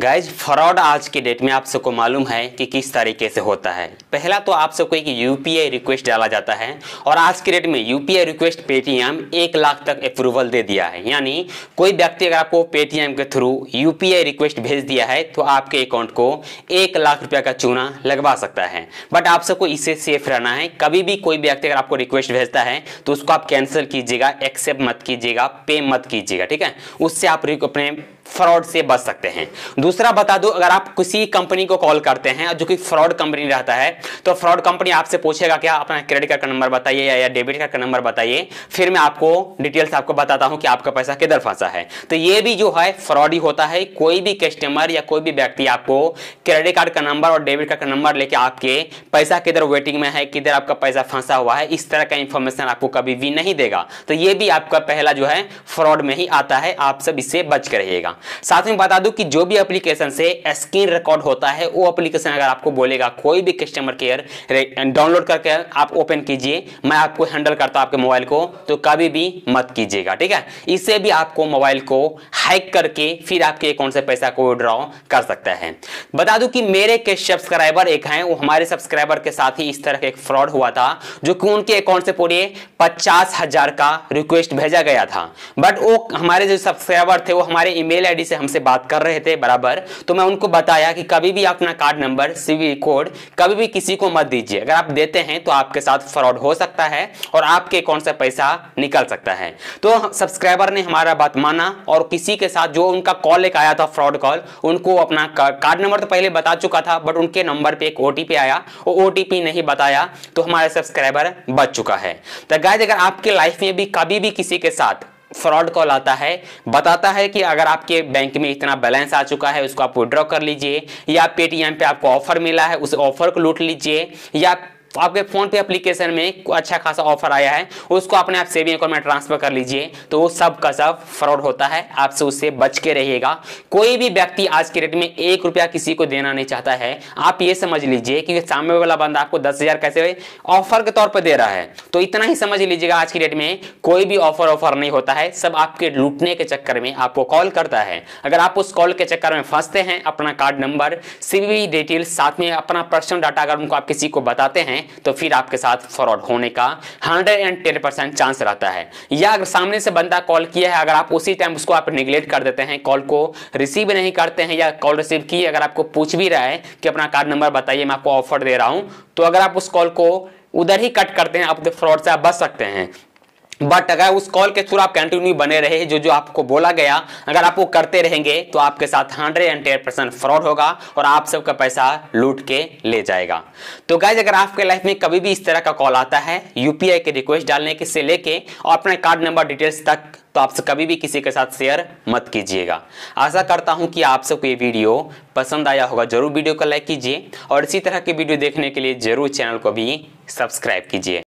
Guys fraud आज के date में आप सबको मालूम है कि किस तरीके से होता है। पहला तो आप सबको एक यूपीआई रिक्वेस्ट डाला जाता है और आज के डेट में यूपीआई रिक्वेस्ट पेटीएम एक लाख तक अप्रूवल दे दिया है। यानी कोई व्यक्ति अगर आपको पेटीएम के थ्रू यूपीआई रिक्वेस्ट भेज दिया है तो आपके अकाउंट को एक लाख रुपया का चूना लगवा सकता है। बट आप सबको इससे सेफ़ रहना है। कभी भी कोई व्यक्ति अगर आपको रिक्वेस्ट भेजता है तो उसको आप कैंसिल कीजिएगा एक्सेप्ट मत कीजिएगा पे मत कीजिएगा, ठीक है? उससे आप अपने फ्रॉड से बच सकते हैं। दूसरा बता दो अगर आप किसी कंपनी को कॉल करते हैं जो कि फ्रॉड कंपनी रहता है तो फ्रॉड कंपनी आपसे पूछेगा क्या अपना क्रेडिट कार्ड का नंबर बताइए या, या डेबिट कार्ड का नंबर बताइए? फिर मैं आपको डिटेल्स आपको बताता हूँ कि आपका पैसा किधर फंसा है। तो ये भी जो है फ्रॉड ही होता है। कोई भी कस्टमर या कोई भी व्यक्ति आपको क्रेडिट कार्ड का नंबर और डेबिट कार्ड का नंबर लेके आपके पैसा किधर वेटिंग में है किधर आपका पैसा फंसा हुआ है इस तरह का इंफॉर्मेशन आपको कभी भी नहीं देगा। तो ये भी आपका पहला जो है फ्रॉड में ही आता है। आप सब इससे बच कर रहिएगा। साथ में बता दूँ कि जो भी एप्लीकेशन से स्क्रीन रिकॉर्ड होता है, वो एप्लीकेशन अगर आपको बोलेगा कोई भी कस्टमर केयर डाउनलोड करके आप ओपन कीजिए, मैं आपको हैंडल करता हूँ आपके मोबाइल को तो कभी भी मत कीजिएगा, ठीक है? इससे भी आपको मोबाइल को हैक करके फिर आपके अकाउंट से पैसा को विड्रॉ कर सकता है। बता दूँ कि मेरे के सब्सक्राइबर एक हैं, वो हमारे सब्सक्राइबर के साथ ही इस तरह का एक फ्रॉड हुआ था, जो कि उनके अकाउंट से पूरे पचास हज़ार का रिक्वेस्ट भेजा गया था। बट वो हमारे जो सब्सक्राइबर थे, वो हमारे ईमेल आईडी से हमसे बात कर रहे थे, बराबर। तो मैं उनको बताया कि कभी भी अपना कार्ड नंबर सीवी कोड कभी भी किसी को मत दीजिए। अगर आप देते हैं तो आपके साथ फ्रॉड हो सकता है और आपके अकाउंट से पैसा निकल सकता है। तो सब्सक्राइबर ने हमारा बात माना और किसी के साथ जो उनका कॉल एक आया था फ्रॉड कॉल उनको अपना कार्ड नंबर तो पहले बता चुका था बट उनके नंबर पे एक ओटीपी आया। वो ओटीपी नहीं बताया तो हमारे सब्सक्राइबर बच चुका है। तो गाइज़ अगर आपके लाइफ में भी कभी भी किसी के साथ फ्रॉड कॉल आता है, बताता है कि अगर आपके बैंक में इतना बैलेंस आ चुका है, उसको आप विड्रॉ कर लीजिए, या पेटीएम पे आपको ऑफ़र मिला है, उस ऑफ़र को लूट लीजिए, या आपके फ़ोन पे एप्लीकेशन में अच्छा खासा ऑफ़र आया है, उसको अपने आप सेविंग अकाउंट में ट्रांसफ़र कर लीजिए तो वो सब का सब फ्रॉड होता है, आपसे उससे बच के रहिएगा। कोई भी व्यक्ति आज के रेट में एक रुपया किसी को देना नहीं चाहता है, आप ये समझ लीजिए कि सामने वाला बंदा आपको दस हज़ार कैसे ऑफ़र के तौर पर दे रहा है। तो इतना ही समझ लीजिएगा आज की डेट में, कोई भी ऑफ़र ऑफ़र नहीं होता है, सब आपके लूटने के चक्कर में आपको कॉल करता है। अगर आप उस कॉल के चक्कर में फंसते हैं, अपना कार्ड नंबर सीवी डिटेल साथ में अपना पर्सनल डाटा अगर उनको आप किसी को बताते हैं हैं तो फिर आपके साथ फ्रॉड होने का hundred and ten percent chance रहता है। या अगर सामने से बंदा कॉल किया है, अगर आप उसी टाइम उसको आप निगलेक्ट कर देते हैं कॉल को रिसीव नहीं करते हैं या कॉल रिसीव की अगर आपको पूछ भी रहा है कि अपना कार्ड नंबर बताइए, मैं आपको ऑफ़र दे रहा हूँ तो अगर आप उस कॉल को उधर ही कट करते हैं, आप फ्रॉड से आप बच सकते हैं। बट अगर उस कॉल के थ्रू आप कंटिन्यू बने रहे, जो जो आपको बोला गया, अगर आप वो करते रहेंगे तो आपके साथ hundred and ten percent fraud होगा और आप सबका पैसा लूट के ले जाएगा। तो गाइज़ अगर आपके लाइफ में कभी भी इस तरह का कॉल आता है यूपीआई के रिक्वेस्ट डालने के, से लेके और अपने कार्ड नंबर डिटेल्स तक तो आपसे कभी भी किसी के साथ शेयर मत कीजिएगा। आशा करता हूँ कि आप सबको ये वीडियो पसंद आया होगा। ज़रूर वीडियो को लाइक कीजिए और इसी तरह के वीडियो देखने के लिए ज़रूर चैनल को भी सब्सक्राइब कीजिए।